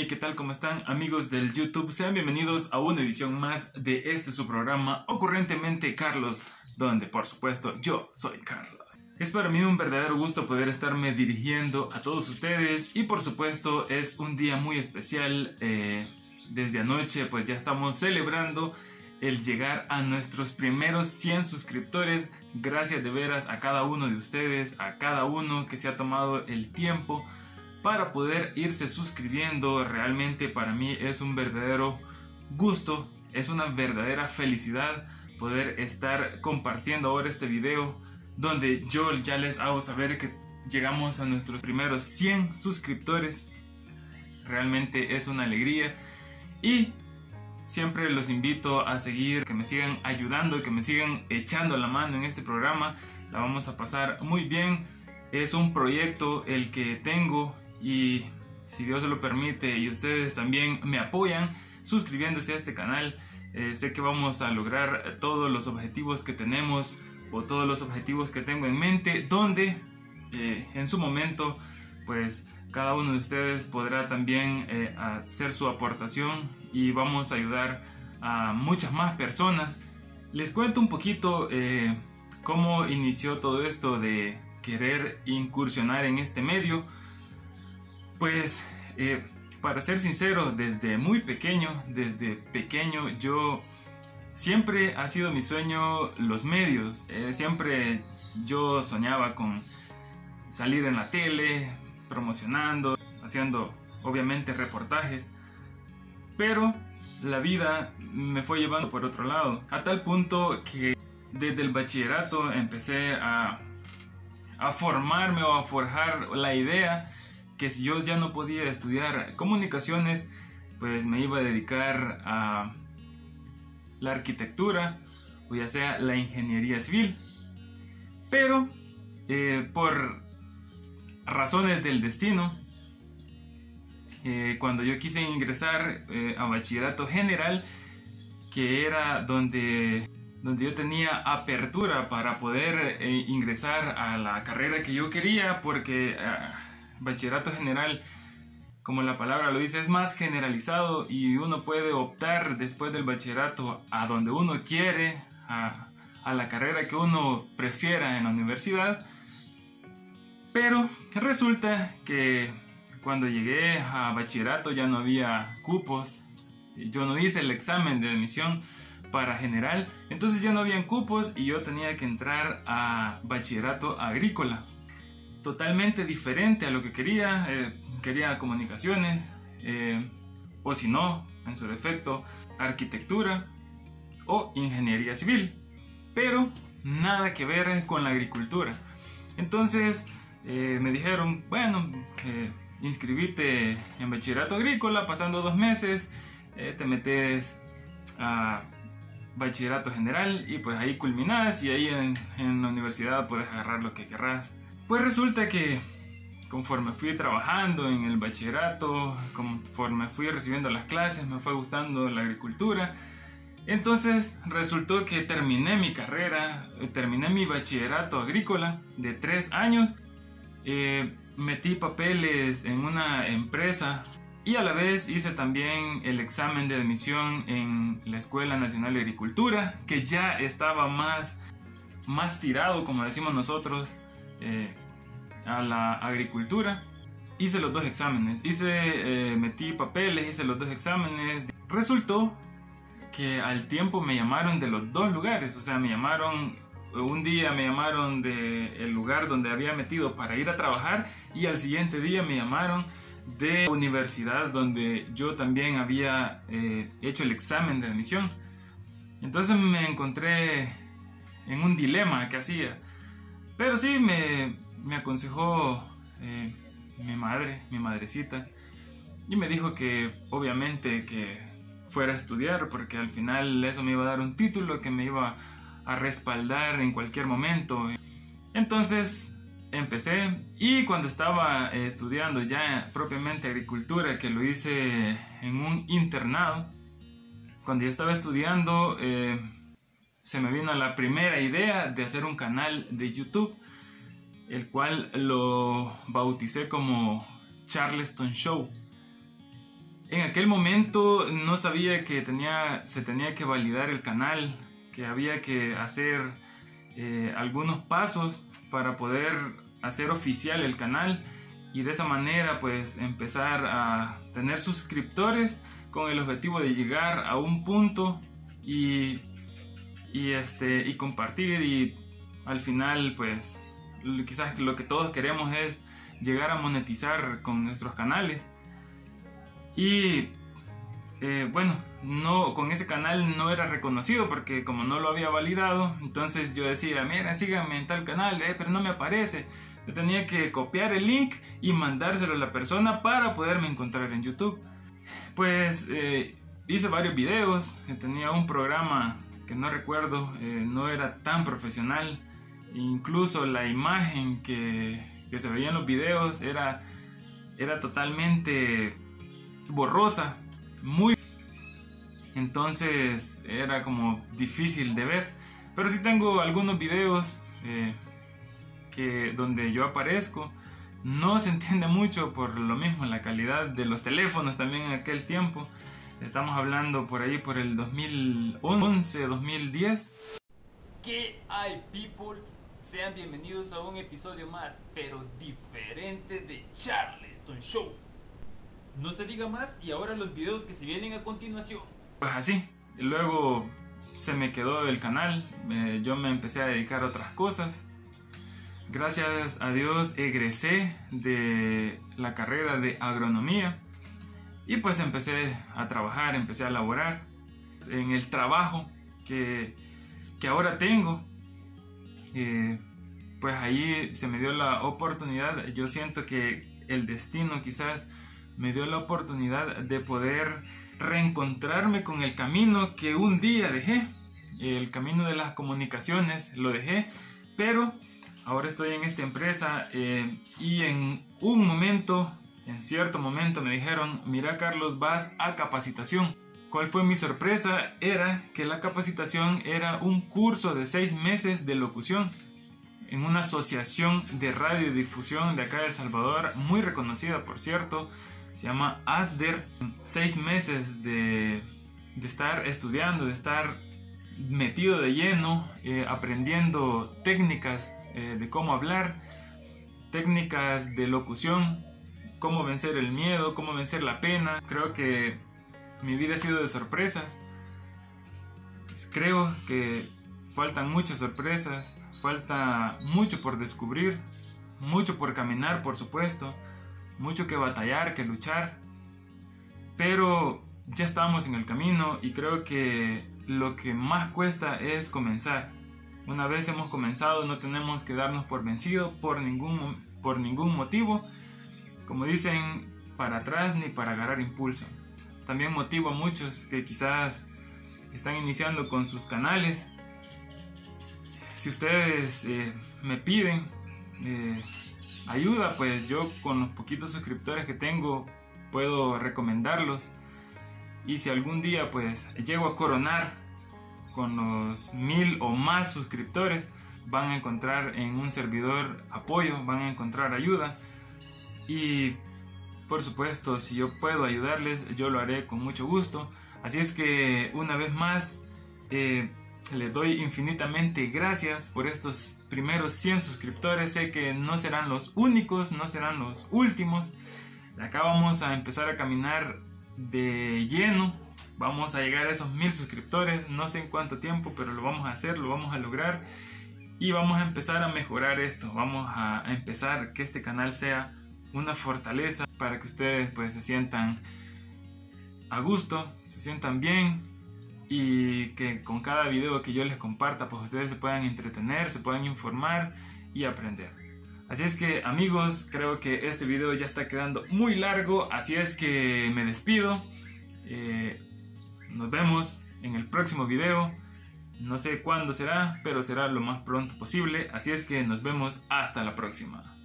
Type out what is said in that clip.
Hey, ¿qué tal? ¿Cómo están amigos del YouTube? Sean bienvenidos a una edición más de este su programa Ocurrentemente Carlos, donde por supuesto yo soy Carlos. Es para mí un verdadero gusto poder estarme dirigiendo a todos ustedes y por supuesto es un día muy especial. Eh, desde anoche pues ya estamos celebrando el llegar a nuestros primeros 100 suscriptores. Gracias de veras a cada uno de ustedes, a cada uno que se ha tomado el tiempo para poder irse suscribiendo. Realmente para mí es un verdadero gusto, es una verdadera felicidad poder estar compartiendo ahora este video donde yo ya les hago saber que llegamos a nuestros primeros 100 suscriptores. Realmente es una alegría y siempre los invito a seguir, que me sigan ayudando, que me sigan echando la mano en este programa. La vamos a pasar muy bien. Es un proyecto el que tengo y si Dios lo permite y ustedes también me apoyan suscribiéndose a este canal, eh, sé que vamos a lograr todos los objetivos que tenemos o todos los objetivos que tengo en mente, donde eh, en su momento pues cada uno de ustedes podrá también eh, hacer su aportación y vamos a ayudar a muchas más personas. Les cuento un poquito cómo inició todo esto de querer incursionar en este medio. Pues, eh, para ser sincero, desde muy pequeño, desde pequeño yo siempre ha sido mi sueño los medios. Eh, siempre yo soñaba con salir en la tele, promocionando, haciendo obviamente reportajes. Pero la vida me fue llevando por otro lado, a tal punto que desde el bachillerato empecé a, a formarme o a forjar la idea que si yo ya no podía estudiar comunicaciones, pues me iba a dedicar a la arquitectura o ya sea la ingeniería civil. Pero eh, por razones del destino, eh, cuando yo quise ingresar eh, a bachillerato general, que era donde, donde yo tenía apertura para poder ingresar a la carrera que yo quería, porque ah, bachillerato general, como la palabra lo dice, es más generalizado y uno puede optar después del bachillerato a donde uno quiere, a, la carrera que uno prefiera en la universidad. Pero resulta que cuando llegué a bachillerato ya no había cupos. Yo no hice el examen de admisión para general, entonces ya no habían cupos y yo tenía que entrar a bachillerato agrícola totalmente diferente a lo que quería. Eh, quería comunicaciones, eh, o si no, en su defecto, arquitectura o ingeniería civil. Pero nada que ver con la agricultura. Entonces eh, me dijeron, bueno, inscribite en bachillerato agrícola, pasando dos meses, te metes a bachillerato general y pues ahí culminas y ahí en, en la universidad puedes agarrar lo que querrás. Pues resulta que conforme fui trabajando en el bachillerato, conforme fui recibiendo las clases, me fue gustando la agricultura. Entonces resultó que terminé mi carrera, eh, terminé mi bachillerato agrícola de tres años, eh, metí papeles en una empresa y a la vez hice también el examen de admisión en la Escuela Nacional de Agricultura, que ya estaba más, más tirado, como decimos nosotros, eh, a la agricultura. Hice los dos exámenes, hice, eh, metí papeles, hice los dos exámenes. Resultó que al tiempo me llamaron de los dos lugares, o sea, me llamaron un día me llamaron de el lugar donde había metido para ir a trabajar y al siguiente día me llamaron de la universidad donde yo también había eh, hecho el examen de admisión. Entonces me encontré en un dilema que hacía. Pero sí, me, me aconsejó eh, mi madre, mi madrecita, y me dijo que obviamente que fuera a estudiar porque al final eso me iba a dar un título que me iba a respaldar en cualquier momento. Entonces empecé y cuando estaba eh, estudiando ya propiamente agricultura, que lo hice en un internado, cuando ya estaba estudiando, eh, se me vino la primera idea de hacer un canal de YouTube, el cual lo bauticé como Charleston Show. En aquel momento no sabía que tenía, se tenía que validar el canal, que había que hacer eh, algunos pasos para poder hacer oficial el canal y de esa manera pues empezar a tener suscriptores con el objetivo de llegar a un punto y, y, este, y compartir y al final pues quizás lo que todos queremos es llegar a monetizar con nuestros canales. Y eh, bueno no con ese canal no era reconocido porque como no lo había validado entonces yo decía mira síganme en tal canal eh, pero no me aparece yo tenía que copiar el link y mandárselo a la persona para poderme encontrar en YouTube. Pues eh, hice varios videos tenía un programa que no recuerdo no era tan profesional incluso la imagen que, que se veía en los videos era era totalmente borrosa muy entonces era como difícil de ver. Pero sí tengo algunos videos eh, que, donde yo aparezco. No se entiende mucho por lo mismo, la calidad de los teléfonos también en aquel tiempo. Estamos hablando por ahí por el 2011, 2010. ¿Qué hay, people? Sean bienvenidos a un episodio más, pero diferente de Charleston Show. No se diga más y ahora los videos que se vienen a continuación pues así. Luego se me quedó el canal, yo me empecé a dedicar a otras cosas. Gracias a Dios egresé de la carrera de agronomía y pues empecé a trabajar, empecé a laborar en el trabajo que, que ahora tengo. Pues ahí se me dio la oportunidad, yo siento que el destino quizás me dio la oportunidad de poder reencontrarme con el camino que un día dejé, el camino de las comunicaciones, lo dejé, pero ahora estoy en esta empresa eh, y en un momento, en cierto momento me dijeron, mira Carlos, vas a capacitación. ¿Cuál fue mi sorpresa? Era que la capacitación era un curso de seis meses de locución en una asociación de radiodifusión de acá de El Salvador, muy reconocida por cierto, se llama ASDER. Seis meses de, estar estudiando, de estar metido de lleno, eh, aprendiendo técnicas eh, de cómo hablar, técnicas de locución, cómo vencer el miedo, cómo vencer la pena. Creo que mi vida ha sido de sorpresas. Creo que faltan muchas sorpresas, falta mucho por descubrir, mucho por caminar, por supuesto mucho que batallar, que luchar, pero ya estamos en el camino y creo que lo que más cuesta es comenzar. Una vez hemos comenzado no tenemos que darnos por vencido por ningún, por ningún motivo, como dicen, para atrás ni para agarrar impulso. También motivo a muchos que quizás están iniciando con sus canales. Si ustedes eh, me piden, eh, ayuda, pues yo con los poquitos suscriptores que tengo puedo recomendarlos. Y si algún día pues llego a coronar con los mil o más suscriptores, van a encontrar en un servidor apoyo, van a encontrar ayuda. Y por supuesto, si yo puedo ayudarles, yo lo haré con mucho gusto. Así es que una vez más, eh, le doy infinitamente gracias por estos primeros 100 suscriptores. Sé que no serán los únicos, no serán los últimos. Acá vamos a empezar a caminar de lleno. Vamos a llegar a esos mil suscriptores. No sé en cuánto tiempo, pero lo vamos a hacer, lo vamos a lograr. Y vamos a empezar a mejorar esto. Vamos a empezar que este canal sea una fortaleza para que ustedes pues se sientan a gusto, se sientan bien, y que con cada video que yo les comparta pues ustedes se puedan entretener, se puedan informar y aprender. Así es que amigos, creo que este video ya está quedando muy largo, así es que me despido. Eh, nos vemos en el próximo video. No sé cuándo será, pero será lo más pronto posible. Así es que nos vemos hasta la próxima.